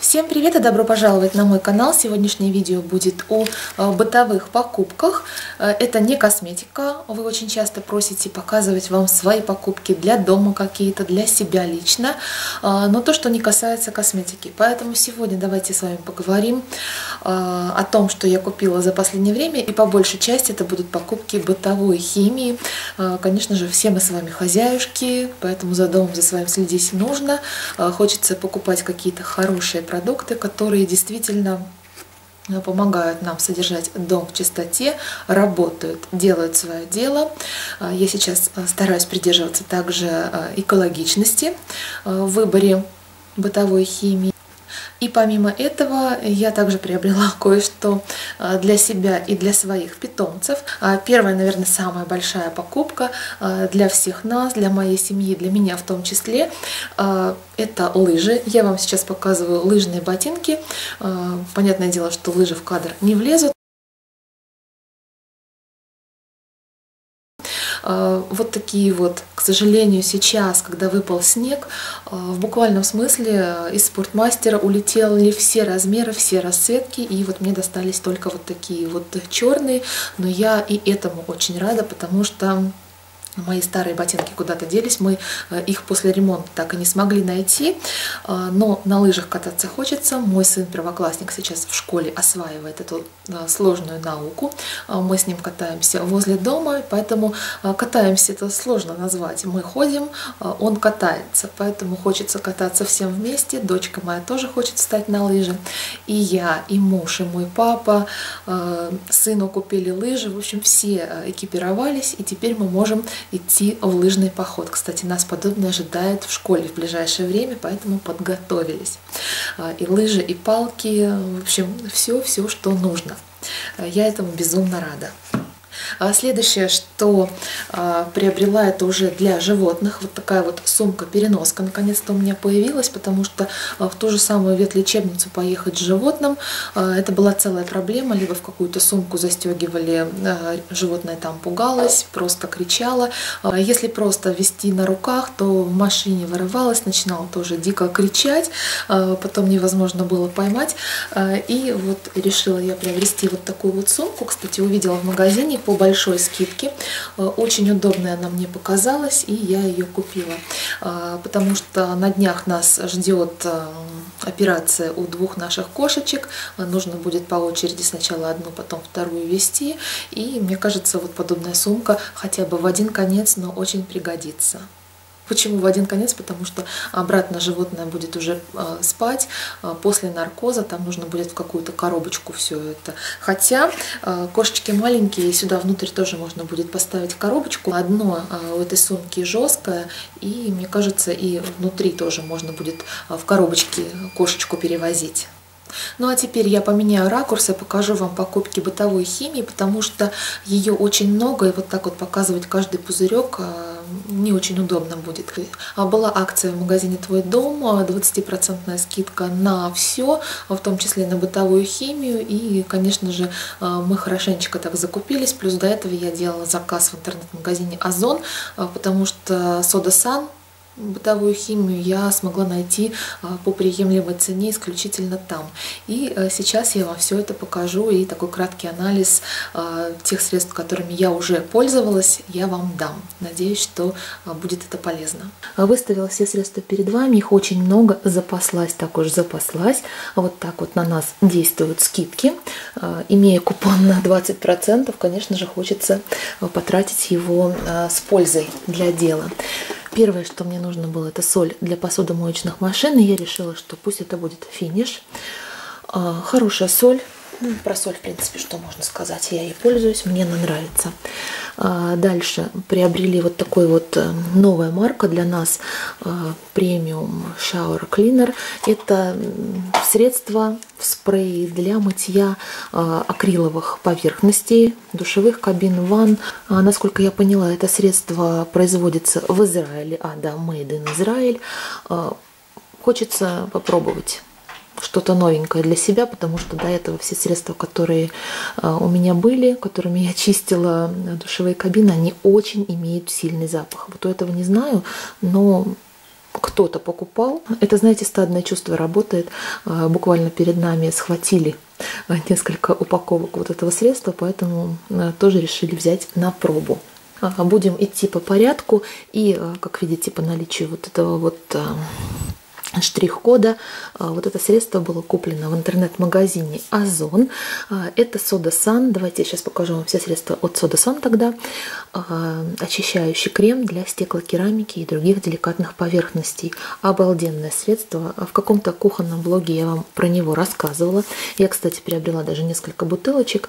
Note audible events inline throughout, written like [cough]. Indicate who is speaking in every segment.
Speaker 1: Всем привет и добро пожаловать на мой канал. Сегодняшнее видео будет о э, бытовых покупках. Э, это не косметика. Вы очень часто просите показывать вам свои покупки для дома какие-то, для себя лично. Э, но то, что не касается косметики. Поэтому сегодня давайте с вами поговорим о том, что я купила за последнее время. И по большей части это будут покупки бытовой химии. Конечно же, все мы с вами хозяюшки, поэтому за домом за своим следить нужно. Хочется покупать какие-то хорошие продукты которые действительно э, помогают нам содержать дом в чистоте, работают, делают свое дело. Э, я сейчас э, стараюсь придерживаться также экологичности в выборе бытовой химии. И помимо этого я также приобрела [laughs] кое-что а, для себя и для своих питомцев. А, первая, наверное, самая большая покупка а, для всех нас, для моей семьи, для меня в том числе, это лыжи. Я вам сейчас показываю лыжные ботинки. Понятное дело, что лыжи в кадр не влезут. Вот такие вот, к сожалению, сейчас, когда выпал снег, а, в буквальном смысле из спортмастера улетели все размеры, все расцветки, и вот мне достались только вот такие вот черные, но я и этому очень рада, потому что Мои старые ботинки куда-то делись, мы э, их после ремонта так и не смогли найти, э, но на лыжах кататься хочется. Мой сын первоклассник сейчас в школе осваивает эту э, сложную науку. Мы с ним катаемся возле дома, поэтому катаемся это сложно назвать. Мы ходим, он катается, поэтому хочется кататься всем вместе. Дочка моя тоже хочет встать на лыжи. И я, и муж, и мой папа, сыну купили лыжи. В общем, все экипировались, и теперь мы можем идти в лыжный поход. Кстати, нас подобное ожидает в школе в ближайшее время, поэтому подготовились. А, и лыжи, и палки, в общем, все-все, что нужно. Я этому безумно рада. А следующее, что а, приобрела, это уже для животных. Вот такая вот сумка-переноска наконец-то у меня появилась, потому что а, в ту же самую ветлечебницу поехать с животным, это была целая проблема. Либо в какую-то сумку застегивали, животное там пугалось, просто кричало. Если просто вести на руках, то в машине вырывалось, начинало тоже дико кричать, потом невозможно было поймать. И вот решила я приобрести вот такую вот сумку. Кстати, увидела в магазине по большой скидке. Э, очень удобная она мне показалась, и я ее купила. Э, потому что на днях нас ждет э, операция у двух наших кошечек. Нужно будет по очереди сначала одну, потом вторую вести. И мне кажется, вот подобная сумка хотя бы в один конец, но очень пригодится. Почему в один конец? Потому что обратно животное будет уже э, спать э, после наркоза, там нужно будет в какую-то коробочку все это. Хотя э, кошечки маленькие, сюда внутрь тоже можно будет поставить коробочку. Одно у этой сумки жесткое, и мне кажется, и внутри тоже можно будет в коробочке кошечку перевозить. Ну а теперь я поменяю ракурс и покажу вам покупки бытовой химии, потому что ее очень много, и вот так вот показывать каждый пузырек а, не очень удобно будет. А была акция в магазине «Твой дом», 20% скидка на все, в том числе на бытовую химию, и, конечно же, а, мы хорошенечко так закупились, плюс до этого я делала заказ в интернет-магазине «Озон», потому что «Сода Сан» бытовую химию я смогла найти а, по приемлемой цене исключительно там. И э, сейчас я вам все это покажу и такой краткий анализ а, тех средств, которыми я уже пользовалась, я вам дам. Надеюсь, что а, будет это полезно. Выставила все средства перед вами, их очень много, запаслась, так уж запаслась. Вот так вот на нас действуют скидки. Имея купон на 20%, конечно же, хочется потратить его с пользой для дела. Первое, что мне нужно было, это соль для посудомоечных машин. И я решила, что пусть это будет финиш. А, хорошая соль. Ну, про соль, в принципе, что можно сказать. Я ей пользуюсь, мне она нравится. А, дальше приобрели вот такой вот э, новая марка для нас премиум Shower Cleaner. Это средство в спрей для мытья а, акриловых поверхностей, душевых кабин, ванн. А, насколько я поняла, это средство производится в Израиле. А, да, made in Израиль. Хочется попробовать что-то новенькое для себя, потому что до этого все средства, которые а, у меня были, которыми я чистила душевые кабины, они очень имеют сильный запах. Вот у этого не знаю, но кто-то покупал. Это, знаете, стадное чувство работает. А, буквально перед нами схватили несколько упаковок вот этого средства, поэтому тоже решили взять на пробу. Будем идти по порядку и, как видите, по наличию вот этого вот штрих-кода. А, вот это средство было куплено в интернет-магазине Озон. А, это Сода Сан. Давайте я сейчас покажу вам все средства от Сода Сан тогда. А, очищающий крем для стеклокерамики и других деликатных поверхностей. Обалденное средство. В каком-то кухонном блоге я вам про него рассказывала. Я, кстати, приобрела даже несколько бутылочек.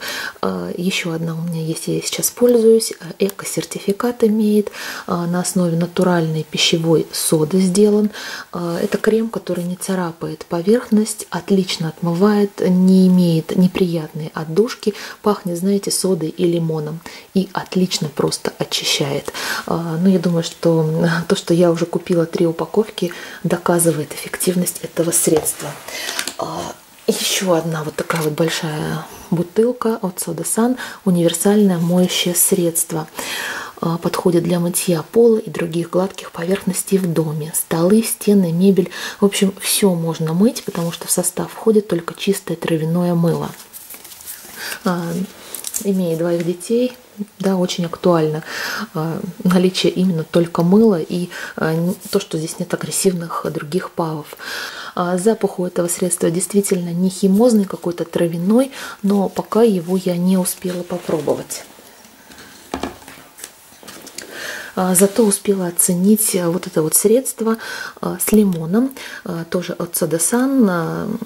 Speaker 1: Еще одна у меня есть, я сейчас пользуюсь. Эко-сертификат имеет. На основе натуральной пищевой соды сделан. Это крем, который не царапает поверхность, отлично отмывает, не имеет неприятные отдушки, пахнет, знаете, содой и лимоном и отлично просто очищает. А, ну, я думаю, что то, что я уже купила три упаковки, доказывает эффективность этого средства. А, Еще одна вот такая вот большая бутылка от Soda Sun, универсальное моющее средство. А, подходит для мытья пола и других гладких поверхностей в доме. Столы, стены, мебель. В общем, все можно мыть, потому что в состав входит только чистое травяное мыло. А, имея двоих детей, да, очень актуально а, наличие именно только мыла и то, что здесь нет агрессивных других павов. Запах у этого средства действительно не химозный, какой-то травяной, но пока его я не успела попробовать. А, зато успела оценить э, вот это вот средство э, с лимоном, э, тоже от Садасан,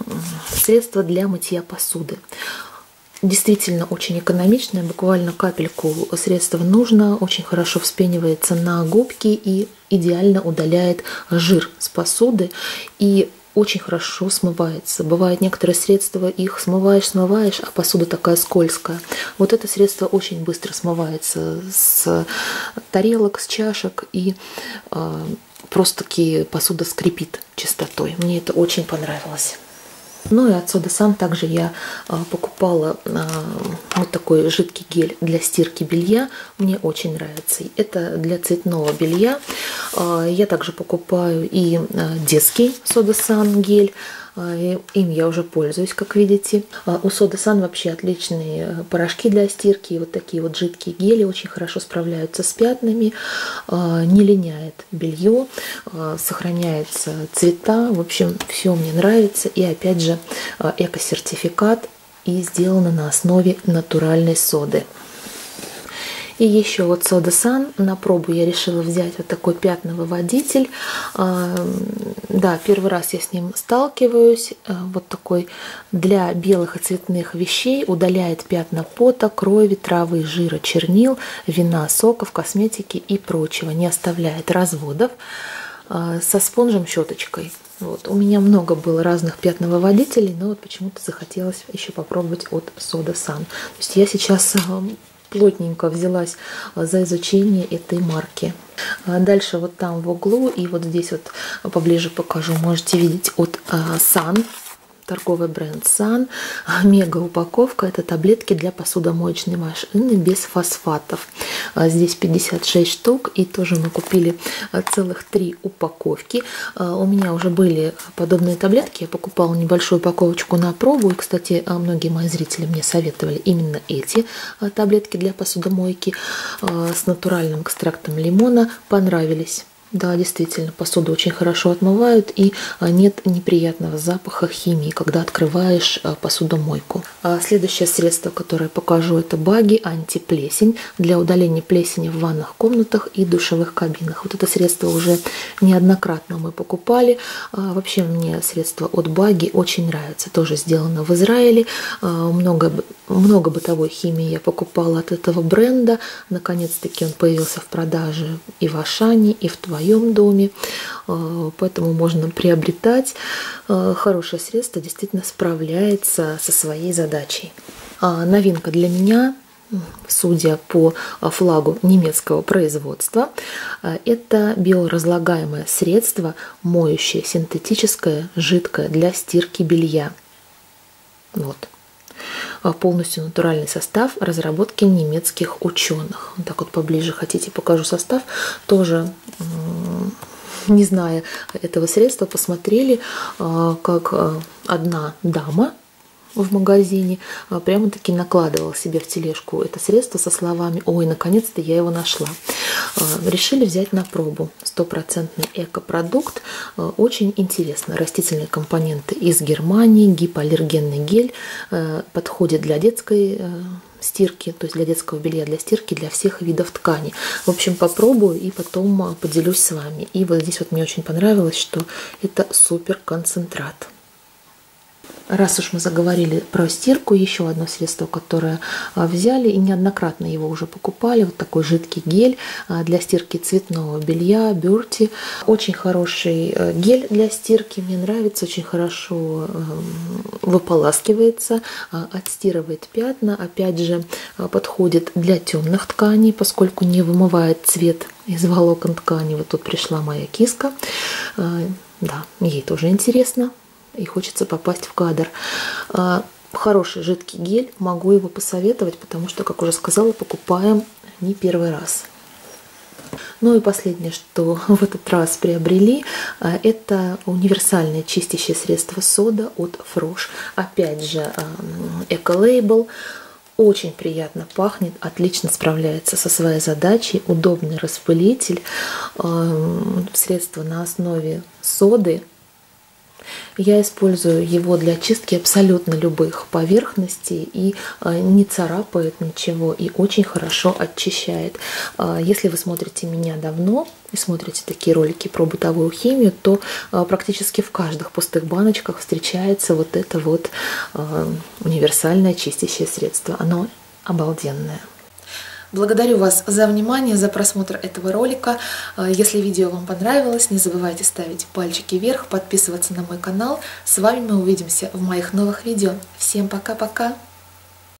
Speaker 1: средство для мытья посуды. Действительно очень экономичное, буквально капельку средства нужно, очень хорошо вспенивается на губки и идеально удаляет жир с посуды. И очень хорошо смывается. Бывают некоторые средства, их смываешь, смываешь, а посуда такая скользкая. Вот это средство очень быстро смывается с тарелок, с чашек, и э, просто-таки посуда скрипит чистотой. Мне это очень понравилось. Ну и от Сода Сан также я а, покупала а, вот такой жидкий гель для стирки белья. Мне очень нравится. Это для цветного белья. А, я также покупаю и детский Сода Сан гель. А, им я уже пользуюсь, как видите. А, у Сода Сан вообще отличные э, порошки для стирки. Вот такие вот жидкие гели очень хорошо справляются с пятнами. А, не линяет белье, сохраняются цвета. В общем, все мне нравится. И опять же, эко-сертификат и сделано на основе натуральной соды. И еще вот Soda Sun на пробу я решила взять вот такой пятновыводитель. А, да, первый раз я с ним сталкиваюсь. А, вот такой для белых и цветных вещей удаляет пятна пота, крови, травы, жира, чернил, вина, соков, косметики и прочего. Не оставляет разводов а, со спонжем щеточкой. Вот. У меня много было разных пятновыводителей, но вот почему-то захотелось еще попробовать от Soda Sun. То есть я сейчас плотненько взялась а, за изучение этой марки. А дальше вот там в углу и вот здесь вот поближе покажу, можете видеть от Sun торговый бренд Sun. [laughs] Мега упаковка. Это таблетки для посудомоечной машины без фосфатов. А здесь 56 штук. И тоже мы купили а, целых три упаковки. А, у меня уже были подобные таблетки. Я покупала небольшую упаковочку на пробу. И, кстати, многие мои зрители мне советовали именно эти таблетки для посудомойки с натуральным экстрактом лимона. Понравились. Да, действительно, посуду очень хорошо отмывают и а, нет неприятного запаха химии, когда открываешь а, посудомойку. А следующее средство, которое покажу, это баги антиплесень для удаления плесени в ванных комнатах и душевых кабинах. Вот это средство уже неоднократно мы покупали. Вообще мне средство от баги очень нравится. Тоже сделано в Израиле. Много, много бытовой химии я покупала от этого бренда. Наконец-таки он появился в продаже и в Ашане, и в твоем своем доме, э, поэтому можно приобретать. Э, хорошее средство действительно справляется со своей задачей. А, новинка для меня судя по флагу немецкого производства, э, это биоразлагаемое средство, моющее синтетическое, жидкое для стирки белья. Вот. Полностью натуральный состав разработки немецких ученых. Вот так вот поближе хотите покажу состав. Тоже не зная этого средства, посмотрели, как одна дама в магазине, а, прямо-таки накладывала себе в тележку это средство со словами «Ой, наконец-то я его нашла». А, решили взять на пробу. Стопроцентный экопродукт. А, очень интересно. Растительные компоненты из Германии, гипоаллергенный гель. Подходит для детской стирки, то есть для детского белья, для стирки, для всех видов ткани. В общем, попробую и потом поделюсь с вами. И вот здесь вот мне очень понравилось, что это супер концентрат. Раз уж мы заговорили про стирку, еще одно средство, которое а, взяли и неоднократно его уже покупали, вот такой жидкий гель а, для стирки цветного белья, бюрти. Очень хороший э, гель для стирки, мне нравится, очень хорошо эм, выполаскивается, а, отстирывает пятна, опять же подходит для темных тканей, поскольку не вымывает цвет из волокон ткани. Вот тут пришла моя киска, да, ей тоже интересно и хочется попасть в кадр. А, хороший жидкий гель, могу его посоветовать, потому что, как уже сказала, покупаем не первый раз. Ну и последнее, что [laughs] в этот раз приобрели, а, это универсальное чистящее средство сода от Фрош. Опять же, эко-лейбл. Очень приятно пахнет, отлично справляется со своей задачей, удобный распылитель, средство на основе соды, я использую его для чистки абсолютно любых поверхностей и а, не царапает ничего и очень хорошо очищает. А, если вы смотрите меня давно и смотрите такие ролики про бытовую химию, то а, практически в каждых пустых баночках встречается вот это вот универсальное чистящее средство. Оно обалденное. Благодарю вас за внимание, за просмотр этого ролика. Э, если видео вам понравилось, не забывайте ставить пальчики вверх, подписываться на мой канал. С вами мы увидимся в моих новых видео. Всем пока-пока!